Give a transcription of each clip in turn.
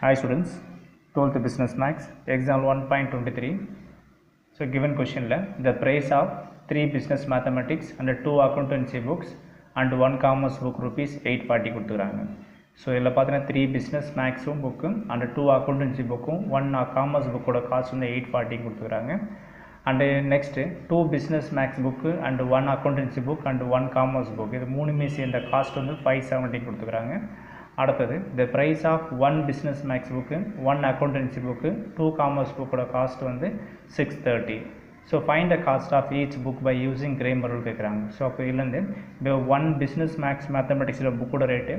Hi students, 12th Business Max, exam 1.23. So given question the the price of 3 business mathematics and 2 accountancy books and 1 commerce book rupees 840 கொடுத்துக்கிறாங்க so இதில் பார்த்தீங்கன்னா three business மேக்ஸும் புக்கும் and two accountancy புக்கும் one commerce புக்கோட cost வந்து eight forty கொடுத்துக்கிறாங்க and next two business maths book and one accountancy book and one commerce book இது மூணுமே சேர்ந்த காஸ்ட் வந்து ஃபைவ் செவன்ட்டி கொடுத்துக்கிறாங்க அடுத்தது the price of one business maths book one accountancy book two commerce புக்கோட cost வந்து six thirty so find the cost of each book by using Cramer rule கேட்குறாங்க. So அப்போ இதுலேருந்து இப்போ ஒன் பிஸ்னஸ் மேக்ஸ் மேத்தமெட்டிக்ஸில் புக்கோட ரேட்டு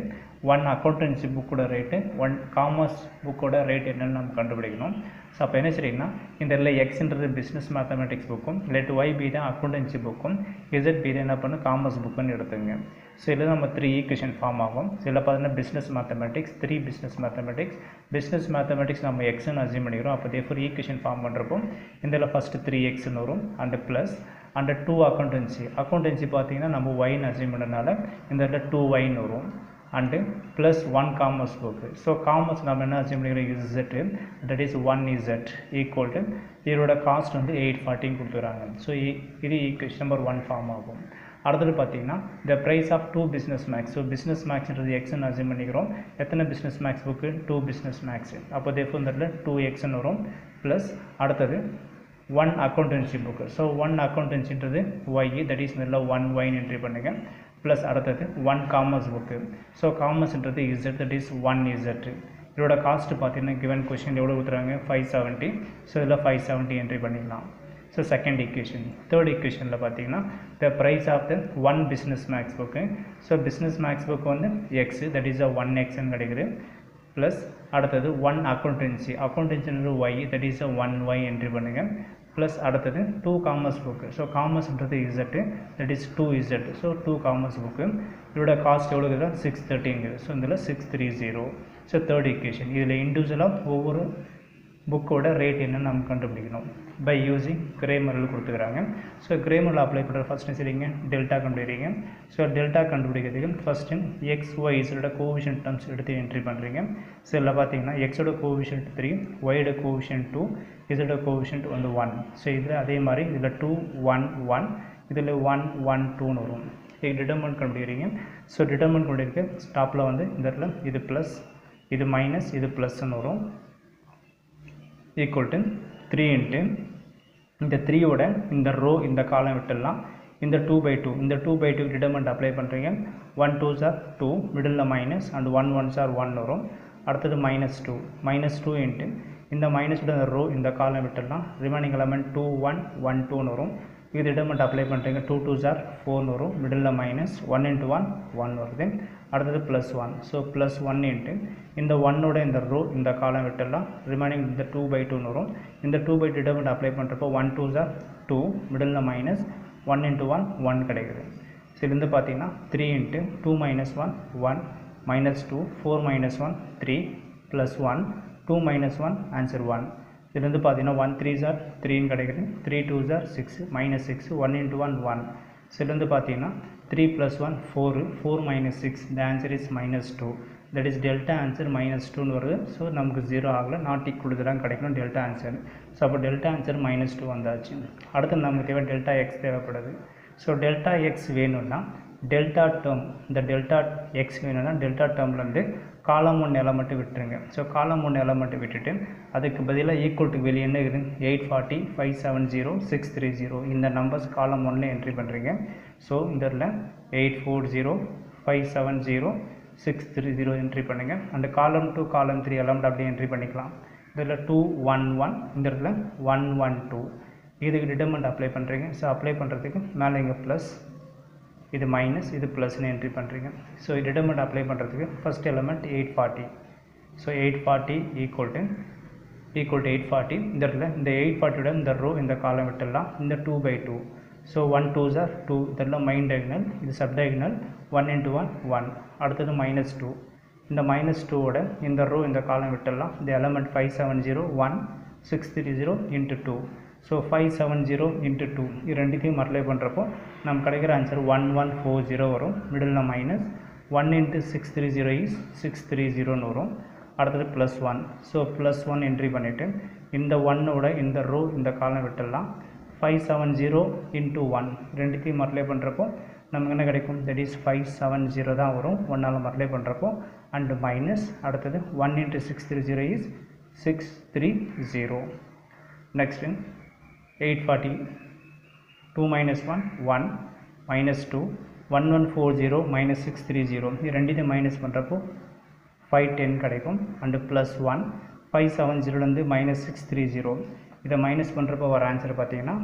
ஒன் அக்கௌண்டன்சி புக்கோட rate one commerce புக்கோட ரேட் என்னென்னு நம்ம கண்டுபிடிக்கணும். ஸோ அப்போ என்ன சரிங்கன்னா இந்த இதில் எக்ஸ்ன்றது பிஸ்னஸ் மேத்தமெட்டிக்ஸ் புக்கும் லெட் ஒய் பி தான் அக்கௌண்டன்சி புக்கும் இசட் பி தான் என்ன பண்ணு காமர்ஸ் புக்குன்னு எடுத்துங்க. ஸோ இதில் நம்ம த்ரீ ஈக்குவேஷன் ஃபார்ம் ஆகும். ஸோ இதில் பார்த்தீங்கன்னா business mathematics three business mathematics business mathematics நம்ம எக்ஸ்ன்னு அசியூம் பண்ணிக்கிறோம். அப்போ தேஃபர் ஈக்குவேஷன் ஃபார்ம் பண்ணுறப்போ இதில் ஃபஸ்ட்டு த்ரீ எக்ஸ்னு வரும். And plus and two accountancy accountancy பார்த்தீங்கன்னா நம்ம ஒயின்னு அசியூம் பண்ணனால இந்த இடத்துல டூ ஒய்னு வரும். And plus one commerce book so commerce நம்ம என்ன அசியூம் பண்ணிக்கிறோம்? Z that is one z equal to இதோட காஸ்ட் வந்து எயிட் ஃபார்ட்டின்னு கொடுத்துறாங்க. ஸோ இது ஈக்குவேஷன் நம்பர் ஒன் ஃபார்ம் ஆகும். அடுத்தது பார்த்தீங்கன்னா the price of two business maths so business மேக்ஸ்ன்றது எக்ஸ்னு அசியூம் பண்ணிக்கிறோம். எத்தனை business maths book two business maths அப்போ தேஃபோ இந்த டூ எக்ஸ்னு வரும். ப்ளஸ் அடுத்தது one accountancy book so one அக்கௌண்டன்சின்றது Y that is இதில் ஒன் ஒய்னு என்ட்ரி பண்ணுங்கள் ப்ளஸ் அடுத்தது one commerce book so காமர்ஸ்ன்றது z that is one z இதோட காஸ்ட் பார்த்தீங்கன்னா கிவன் கொஷின் எவ்வளோ கொடுத்துறாங்க ஃபைவ் செவன்ட்டி ஸோ இதில் ஃபைவ் செவன்ட்டி என்ட்ரி பண்ணிக்கலாம் ஸோ செகண்ட் ஈக்குவேஷன் தேர்ட் ஈக்குவேஷனில் பார்த்தீங்கன்னா the price of the one business maths book so business maths book வந்து x that is a one எக்ஸ்ன்னு கிடைக்குது. ப்ளஸ் அடுத்தது one accountancy அக்கௌண்டன்சின்றது y that is a one y entry பண்ணுங்கள் plus அடுத்தது two commerce book so காமர்ஸ்ன்றது z that is two z so two commerce book இதோட cost எவ்வளோ இருக்குது six தேர்ட்டிங்கிறது so இதில் six three zero so third equation இதில் இண்டிவிஜுவலாக ஒவ்வொரு புக்கோட ரேட் என்னன்னு நம்ம கண்டுபிடிக்கணும். பை யூஸிங் கிரேமரில் கொடுத்துக்கிறாங்க. ஸோ கிரேமரில் அப்ளை பண்ணுற ஃபஸ்ட்டு சரிங்க டெல்டா கண்டுபிடிக்கிறீங்க. ஸோ டெல்டா கண்டுபிடிக்கிறதுக்கு ஃபஸ்ட்டு எக்ஸ் ஒய் இசோட கோவிஷன் டர்ம்ஸ் எடுத்து என்ட்ரி பண்ணுறீங்க ஸோ இதில் பார்த்தீங்கன்னா எக்ஸோட கோவிஷன் த்ரீ ஒயோட கோவிஷன் டூ இசோட கோவிஷன் வந்து ஒன் ஸோ இதில் அதே மாதிரி இதில் டூ ஒன் ஒன் இதில் ஒன் ஒன் டூன்னு வரும். இது டிட்டர்மெண்ட் கண்டுபிடிக்கிறீங்க. ஸோ டிட்டர்மெண்ட் கண்டுபிடிக்க ஸ்டாப்பில் வந்து இந்த இடத்துல இது ப்ளஸ் இது மைனஸ் இது ப்ளஸ்ன்னு வரும். ஈக்குவல் டு த்ரீ இன்ட்டு இந்த த்ரீயோட இந்த ரோ இந்த காலம் விட்டுடலாம். இந்த டூ பை டூ இந்த two by two determinant apply பண்ணுறீங்க one two star two middle minus and one one star one வரும். அடுத்தது minus two minus two into இந்த மைனஸோட இந்த ரோ இந்த காலம் விட்டுடலாம். Remaining element two one one டூன்னு வரும். இது டிடர்மெண்ட் அப்ளை பண்ணுறீங்க டூ டூ சார் ஃபோர்னு வரும். Middle minus one into one one வருது. அடுத்தது plus one so plus one into இந்த ஒன்னோட இந்த ரோ இந்த காலம் விட்டுடலாம் ரிமைனிங் இந்த டூ பை டூன்னு வரும். இந்த டூ பை டிட்டர்மெண்ட் அப்ளை பண்ணுறப்போ one two star two middle minus one into one one கிடைக்குது. ஸோ இதுலேருந்து பார்த்தீங்கன்னா three into two minus one one minus two four minus one three plus one two minus one answer one இதுலேருந்து பார்த்தீங்கன்னா one three star த்ரீன்னு கிடைக்குது. Three two star six minus six one into one one so பார்த்தீங்கன்னா three plus one four four minus six the answer is minus two that is delta answer minus டூன்னு வருது. So நமக்கு zero ஆகலை. Not equal தான் கிடைக்கணும் delta answer so அப்போ delta answer minus two வந்தாச்சு. அடுத்து நமக்கு தேவை டெல்டா எக்ஸ் தேவைப்படுது. ஸோ டெல்டா எக்ஸ் வேணும்னா டெல்டா டேர்ம் இந்த டெல்டா எக்ஸ் வேணும்னா டெல்டா டேர்ம்லேருந்து காலம் ஒன்று எலமெண்ட்டு விட்டுருங்க. ஸோ காலம் ஒன்று எலமெண்ட்டு விட்டுட்டு அதுக்கு பதிலாக ஈக்குவல் டு வெளியே என்ன இருக்குது eight forty five seven zero six three zero இந்த நம்பர்ஸ் காலம் ஒன்றில் என்ட்ரி பண்ணுறீங்க ஸோ இந்த eight four zero five seven zero six three zero entry பண்ணுங்கள் அந்த காலம் டூ காலம் த்ரீ எலமெண்ட் அப்படியே என்ட்ரி பண்ணிக்கலாம். இதில் டூ ஒன் ஒன் இந்த இடத்துல ஒன் ஒன் டூ இதுக்கு டிடர்மெண்ட் அப்ளை பண்ணுறீங்க ஸோ அப்ளை பண்ணுறதுக்கு மேலே இங்கே ப்ளஸ் இது மைனஸ் இது ப்ளஸ்னு என்ட்ரி பண்ணுறீங்க ஸோ டிடர்மெண்ட் அப்ளை பண்ணுறதுக்கு first element eight forty so eight forty equal to equal to eight forty இந்த இடத்துல இந்த எயிட் ஃபார்ட்டியோட இந்த ரோ இந்த காலம் விட்டுடலாம் இந்த two by two so one two star two இதெல்லாம் மைன் டயக்னல் இது sub diagonal one into one one அடுத்தது மைனஸ் டூ இந்த மைனஸ் டூவோட இந்த ரோ இந்த காலம் விட்டுடலாம் இந்த element five seven zero one six three zero into two so five seven zero into two இது ரெண்டுத்தையும் மல்டிப்ளை பண்ணுறப்போ நம்ம கிடைக்கிற answer one one four zero வரும். Middle minus one into six three zero is six three ஜீரோன்னு வரும். அடுத்தது plus one so plus one entry பண்ணிவிட்டு இந்த ஒன்னோட இந்த ரோ இந்த காலம் விட்டுடலாம் five seven zero into one ரெண்டுத்தையும் மல்டிப்ளை பண்ணுறப்போ நமக்கு என்ன கிடைக்கும்? That is five seven zero தான் வரும். ஒன்றால் மல்டிப்ளை பண்ணுறப்போ அண்டு மைனஸ் அடுத்தது one into six three zero is six three zero next eight forty two minus one one minus two one one four zero minus six three zero இது ரெண்டையும் minus பண்ணுறப்போ five ten கிடைக்கும். And plus one five seven ஜீரோலேருந்து minus six three zero இதை minus பண்ணுறப்போ வர answer பார்த்தீங்கன்னா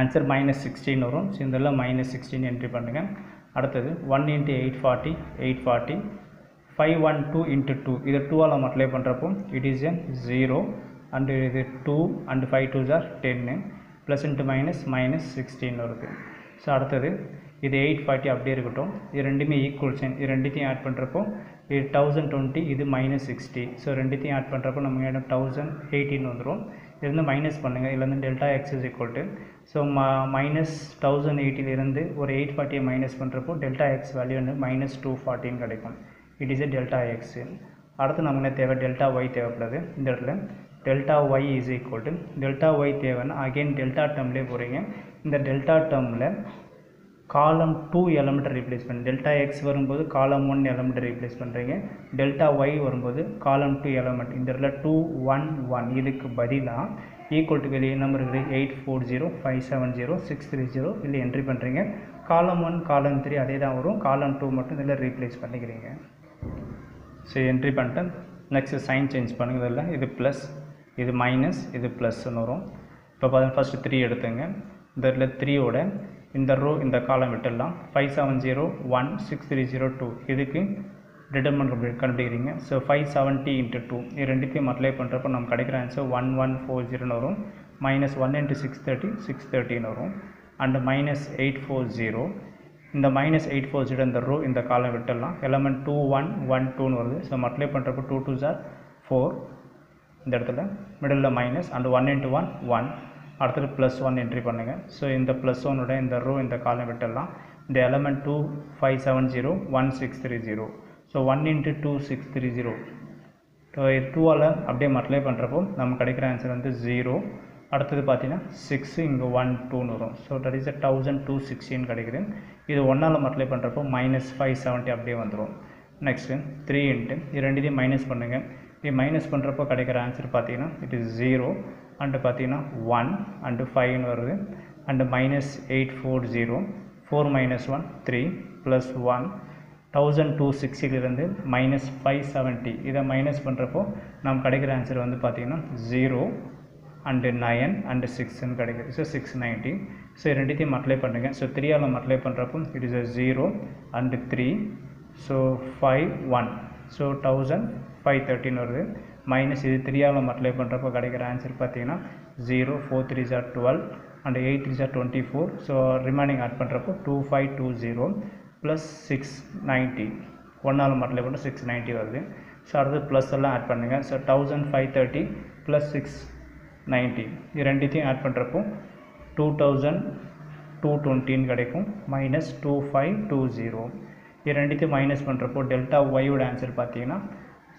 answer minus sixteen வரும். ஸோ இதெல்லாம் மைனஸ் சிக்ஸ்டீன் என்ட்ரி பண்ணுங்கள் அடுத்தது one into eight forty eight forty five one two into two இது டூவால் நம்ம மல்டிப்ளை பண்ணுறப்போ it is an zero and இது two and five two star ten plus into minus minus sixteen வருது. So அடுத்தது இது எயிட் ஃபார்ட்டி அப்படியே இருக்கட்டும். இது ரெண்டுமே ஈக்குவல் சைன் இது ரெண்டுத்தையும் ஆட் பண்ணுறப்போ இது தௌசண்ட் டுவெண்ட்டி இது மைனஸ் சிக்ஸ்டி ஸோ ரெண்டுத்தையும் ஆட் பண்ணுறப்போ நம்ம இடம் தௌசண்ட் எயிட்டின் வந்துடும் இது வந்து மைனஸ் பண்ணுங்கள் இதில் delta x is equal to so um minus thousand எயிட்டிலிருந்து ஒரு எயிட் ஃபார்ட்டியை மைனஸ் பண்ணுறப்போ டெல்டா எக்ஸ் வேல்யூ வந்து மைனஸ் டூ ஃபார்ட்டின்னு கிடைக்கும். It is a delta x அடுத்து நமக்கு என்ன தேவை? டெல்டா ஒய் தேவைப்படுது. இந்த இடத்துல delta y is equal to delta y தேவைன்னா அகெயின் டெல்டா டேர்ம்லேயே போகிறீங்க இந்த டெல்டா டேர்மில் காலம் டூ எலமெண்ட் ரீப்ளேஸ் பண்ணி டெல்டா எக்ஸ் வரும்போது காலம் ஒன் எலமெண்ட் ரீப்ளேஸ் பண்ணுறீங்க டெல்டா ஒய் வரும்போது காலம் டூ எலமெண்ட் இந்த இடத்துல டூ ஒன் ஒன் இதுக்கு பதிலாக ஈக்குவல் டு வெளியே நம்பர் இருக்குது. Eight four zero five seven zero six three zero இதில் என்ட்ரி பண்ணுறீங்க காலம் ஒன் காலம் த்ரீ அதே தான் வரும். காலம் டூ மட்டும் இதில் ரீப்ளேஸ் பண்ணிக்கிறீங்க. ஸோ என்ட்ரி பண்ணிட்டு நெக்ஸ்ட்டு சைன் சேஞ்ச் பண்ணுங்க இதில். இது ப்ளஸ் இது மைனஸ் இது ப்ளஸ்ன்னு வரும். இப்போ பார்த்தீங்கன்னா ஃபஸ்ட்டு த்ரீ எடுத்துங்க. இந்த இடத்துல த்ரீயோட இந்த ரோ இந்த காலம் விட்டுடலாம். Five seven zero one six three zero two இதுக்கு determinant கண்டுபிடிக்கிறீங்க. So five seventy into two இது ரெண்டுத்தையும் அப்ளை பண்ணுறப்போ நம்ம கிடைக்கிற ஆன்சர் ஒன் ஒன் ஃபோர் ஜீரோன்னு வரும். Minus one into six thirty six தேர்ட்டின்னு வரும். And minus eight four zero இந்த மைனஸ் எயிட் ஃபோர் ஜீரோ இந்த ரோ இந்த காலம் விட்டுடலாம். எலமெண்ட் டூ ஒன் ஒன் டூன்னு வருது. ஸோ மல்டிப்ளை பண்ணுறப்போ டூ டூ ஜார் ஃபோர் இந்த இடத்துல middle minus and one into one one அடுத்தது ப்ளஸ் ஒன் என்ட்ரி பண்ணுங்கள் ஸோ இந்த ப்ளஸ் ஒன்னோட இந்த ரோ இந்த காலம் விட்டுடலாம். இந்த element two five seven zero one six three zero so one into two six three zero டூவால் அப்படியே மல்டிப்ளை பண்ணுறப்போ நமக்கு கிடைக்கிற ஆன்சர் வந்து ஜீரோ அடுத்தது பார்த்தீங்கன்னா சிக்ஸு இங்கே ஒன் டூன்னு வரும். So that is thousand two சிக்ஸ்டின்னு கிடைக்குது. இது ஒன்றால் மல்டிப்ளை பண்ணுறப்போ மைனஸ் ஃபைவ் செவன்ட்டி அப்படியே வந்துடும் நெக்ஸ்ட்டு த்ரீ இன்ட்டு இது ரெண்டுத்தையும் மைனஸ் பண்ணுங்கள் இது மைனஸ் பண்ணுறப்போ கிடைக்கிற ஆன்சர் பார்த்தீங்கன்னா இட் இஸ் ஜீரோ அண்டு பார்த்தீங்கன்னா ஒன் அண்டு ஃபைவ்னு வருது. And minus eight four zero four minus one three plus one thousand two சிக்ஸ்டிலிருந்து minus five seventy இதை மைனஸ் பண்ணுறப்போ நம்ம கிடைக்கிற ஆன்சர் வந்து பார்த்திங்கன்னா ஜீரோ அண்டு நயன் அண்டு சிக்ஸ்ன்னு கிடைக்குது. ஸோ சிக்ஸ் நைன்ட்டி ஸோ ரெண்டுத்தையும் மல்டிப்ளை பண்ணுங்கள் ஸோ த்ரீயால் மல்டிப்ளை பண்ணுறப்போ it is a zero and three so five one so thousand five தேர்ட்டின்னு வருது. மைனஸ் இது த்ரீயால் மல்டிப்ளை பண்ணுறப்போ கிடைக்கிற ஆன்சர் பார்த்தீங்கன்னா zero four three star twelve and eight three star twenty four so remaining add பண்ணுறப்போ two five two zero plus six ninety ஒன்றால் multiply பண்ண six ninety வருது. ஸோ அடுத்து ப்ளஸ் எல்லாம் ஆட் பண்ணுங்கள் so thousand five thirty plus six ninety இது ரெண்டுத்தையும் add பண்ணுறப்போ டூ தௌசண்ட் டூ டுவெண்ட்டின்னு கிடைக்கும். Minus two five two zero இது ரெண்டுத்தையும் மைனஸ் பண்ணுறப்போ டெல்டா ஒய்யோட ஆன்சர் பார்த்தீங்கன்னா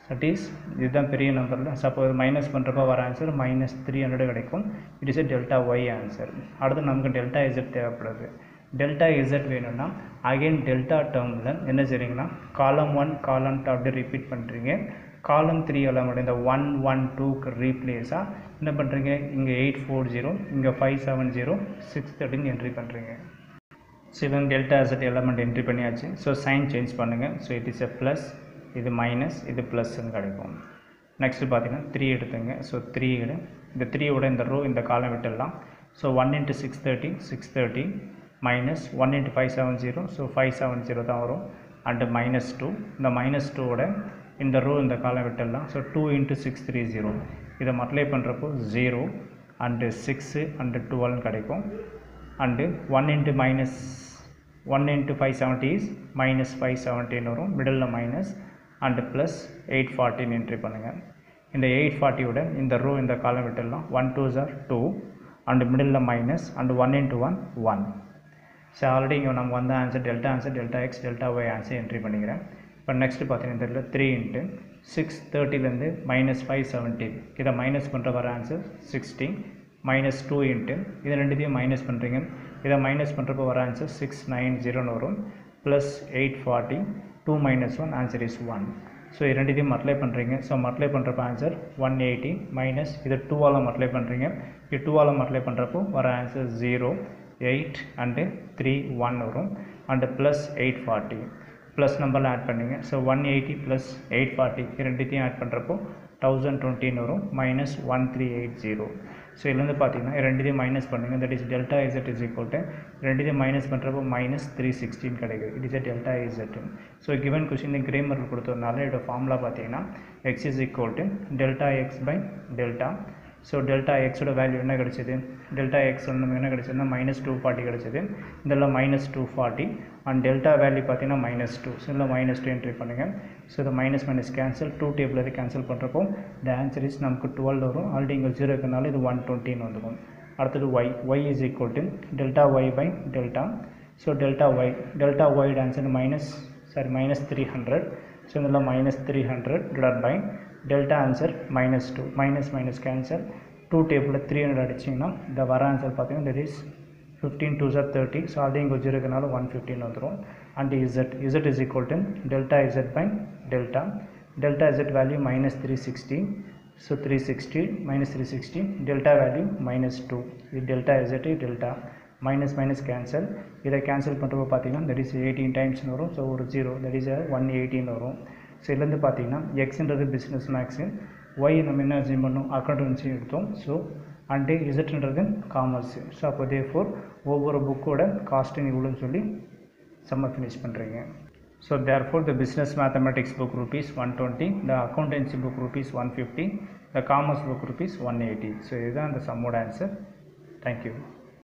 தட் இஸ் இதுதான் பெரிய நம்பரில் சப்போஸ் மைனஸ் பண்ணுறப்போ வர ஆன்சர் மைனஸ் த்ரீ ஹண்ட்ரட் கிடைக்கும். It is a delta y answer அடுத்து நமக்கு டெல்டா இசட் தேவைப்படுது. டெல்டா இசட் வேணும்னா அகைன் டெல்டா டேர்மில் என்ன செய்கிறீங்கன்னா காலம் ஒன் காலம் டூ அப்படியே ரிப்பீட் பண்ணுறீங்க காலம் த்ரீ எலமெண்ட் இந்த ஒன் ஒன் டூக்கு ரீப்ளேஸாக என்ன பண்ணுறீங்க இங்கே எயிட் ஃபோர் ஜீரோ இங்கே ஃபைவ் செவன் ஜீரோ சிக்ஸ் தேர்ட்டின்னு என்ட்ரி பண்ணுறீங்க ஸோ இவங்க டெல்டா அசட் எலமெண்ட் என்ட்ரி பண்ணியாச்சு. ஸோ சைன் சேஞ்ச் பண்ணுங்கள் so it is a plus இது மைனஸ் இது ப்ளஸ்ன்னு கிடைக்கும். நெக்ஸ்ட்டு பார்த்தீங்கன்னா த்ரீ எடுத்துங்க. ஸோ த்ரீ எடு. இந்த த்ரீயோட இந்த ரோ இந்த காலம் விட்டுடலாம். So one into six thirty six thirty minus one into five seven zero so five seven zero தான் வரும். அண்டு மைனஸ் டூ இந்த மைனஸ் டூவோட இந்த ரோ இந்த காலம் விட்டுடலாம். So two into six three zero இதை மல்டிப்ளை பண்ணுறப்போ ஜீரோ அண்டு சிக்ஸு அண்டு டுவெல்னு கிடைக்கும். And one into minus one into five seventy is minus five செவன்ட்டின்னு வரும். Middle minus and plus eight ஃபார்ட்டின்னு entry பண்ணுங்கள் இந்த எயிட் ஃபார்ட்டியோட இந்த ரோ இந்த காலம் விட்டுடலாம் one two jar two and middle minus and one into one one so already இங்கே நம்ம வந்த answer delta answer delta X delta Y answer entry பண்ணிக்கிறேன். இப்போ நெக்ஸ்ட்டு பார்த்தீங்கன்னா தெரியல த்ரீ இன்ட்டு சிக்ஸ் தேர்ட்டிலேருந்து மைனஸ் ஃபைவ் செவன்ட்டி இதை மைனஸ் பண்ணுற வர answer sixteen minus two into இது ரெண்டுத்தையும் மைனஸ் பண்ணுறீங்க இதை மைனஸ் பண்ணுறப்போ வர ஆன்சர் சிக்ஸ் நைன் ஜீரோன்னு வரும் plus eight forty two minus one answer is one so இரண்டுத்தையும் ரெண்டுத்தையும் மல்டிப்ளை பண்ணுறீங்க ஸோ மல்டிப்ளை பண்ணுறப்ப ஆன்சர் ஒன் எயிட்டி மைனஸ் இதை டூவால் மல்டிப்ளை பண்ணுறீங்க இது டூவால் மல்டிப்ளை பண்ணுறப்போ வர answer zero eight and three one வரும். And plus eight forty plus நம்பரில் ஆட் பண்ணுங்க. So one eighty plus eight forty ரெண்டுத்தையும் ஆட் பண்ணுறப்போ தௌசண்ட் டுவெண்ட்டின்னு வரும். Minus one three eight zero so இதுலேருந்து பார்த்தீங்கன்னா ரெண்டுத்தையும் மைனஸ் பண்ணுங்கள் that is delta Z is equal to ரெண்டுத்தையும் மைனஸ் பண்ணுறப்போ மைனஸ் த்ரீ சிக்ஸ்டீன் கிடைக்குது. It is a delta Z so given question Cramer கொடுத்ததுனால இதோட ஃபார்முலா பார்த்தீங்கன்னா X is equal to delta X by delta so delta எக்ஸோட value என்ன கிடச்சிது? Delta X வந்து என்ன கிடச்சதுன்னா மைனஸ் டூ ஃபார்ட்டி கிடச்சிது. இதெல்லாம் minus two forty and delta value பார்த்தீங்கன்னா மைனஸ் டூ ஸோ இல்லை மைனஸ் டூ என்ட்ரி பண்ணுங்கள் ஸோ இதை minus minus cancel two table இது கேன்சல் பண்ணுறப்போ த ஆன்சர் இஸ் நமக்கு டுவெல் வரும். ஆல்ரெடி இங்கே ஜீரோ இருக்கனால இது ஒன் டுவெண்ட்டின்னு வந்துடும். அடுத்தது Y Y is equal to delta Y by delta so delta Y delta wide answer minus sorry minus three hundred so இதெல்லாம் minus three hundred divide by delta answer minus two minus minus cancel two டேபிளில் three hundred அடிச்சிங்கன்னா இந்த வர answer பார்த்தீங்கன்னா that is fifteen two sir thirty so அதே இங்கே zero இருக்கனால one fifteen வந்துடும் and Z Z is equal to delta Z by delta delta Z value minus three sixty so three sixty minus three sixty delta value minus two இது delta Z delta minus minus cancel இதை cancel பண்ணுறப்போ பார்த்தீங்கன்னா that is eighteen டைம்ஸ்னு வரும். So ஒரு zero that is one எயிட்டின்னு வரும். So இதுலேருந்து பார்த்தீங்கன்னா எக்ஸ்ன்றது பிஸ்னஸ் மேக்ஸு ஒய் நம்ம என்ன அசியூம் பண்ணோம்? அக்கௌண்டன்சி எடுத்தோம். ஸோ அண்டு இசட்ன்றது காமர்ஸு ஸோ அப்போ தே ஃபோர் ஒவ்வொரு புக்கோட காஸ்டிங் இவ்வளோன்னு சொல்லி செம்ம ஃபினிஷ் பண்ணுறீங்க so therefore the business mathematics book rupees one twenty the accountancy book rupees one fifty the commerce book rupees one eighty so இதுதான் அந்த சம்மோட ஆன்சர் தேங்க்யூ